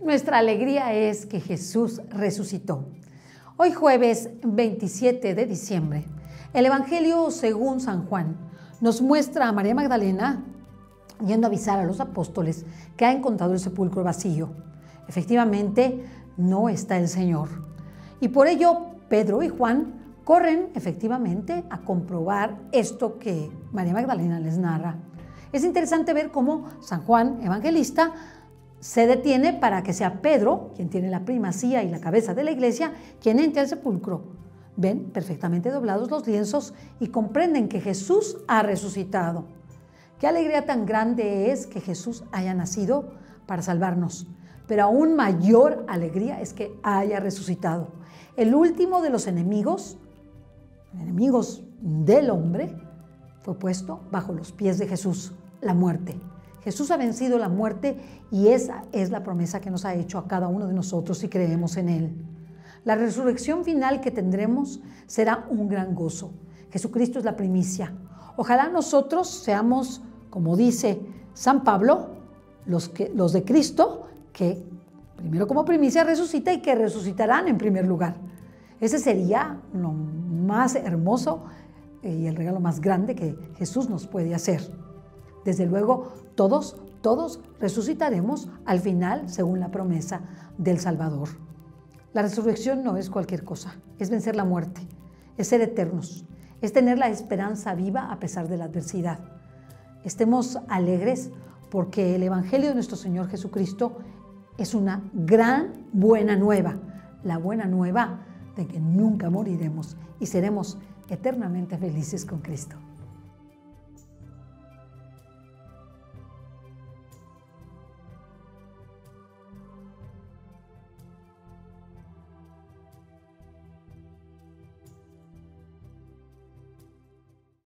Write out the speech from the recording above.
Nuestra alegría es que Jesús resucitó. Hoy jueves 27 de diciembre, el Evangelio según San Juan nos muestra a María Magdalena yendo a avisar a los apóstoles que ha encontrado el sepulcro vacío. Efectivamente, no está el Señor. Y por ello, Pedro y Juan corren efectivamente a comprobar esto que María Magdalena les narra. Es interesante ver cómo San Juan, evangelista, se detiene para que sea Pedro, quien tiene la primacía y la cabeza de la iglesia, quien entre al sepulcro. Ven perfectamente doblados los lienzos y comprenden que Jesús ha resucitado. Qué alegría tan grande es que Jesús haya nacido para salvarnos. Pero aún mayor alegría es que haya resucitado. El último de los enemigos, enemigos del hombre, fue puesto bajo los pies de Jesús, la muerte. Jesús ha vencido la muerte y esa es la promesa que nos ha hecho a cada uno de nosotros si creemos en Él. La resurrección final que tendremos será un gran gozo. Jesucristo es la primicia. Ojalá nosotros seamos, como dice San Pablo, los, que, los de Cristo, que primero como primicia resucita y que resucitarán en primer lugar. Ese sería lo más hermoso y el regalo más grande que Jesús nos puede hacer. Desde luego, todos, todos resucitaremos al final según la promesa del Salvador. La resurrección no es cualquier cosa, es vencer la muerte, es ser eternos, es tener la esperanza viva a pesar de la adversidad. Estemos alegres porque el Evangelio de nuestro Señor Jesucristo es una gran buena nueva, la buena nueva de que nunca moriremos y seremos eternamente felices con Cristo.